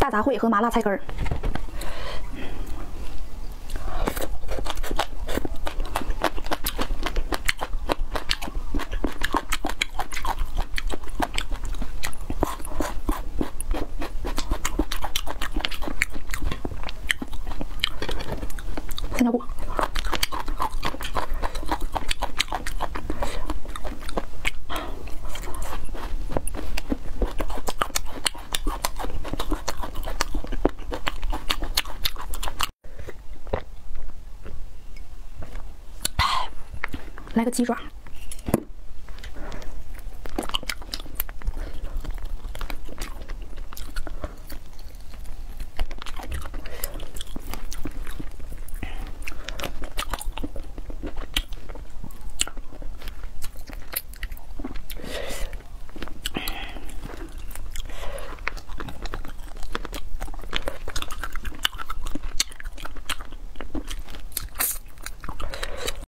大杂烩和麻辣菜根儿。三角锅。来个鸡爪。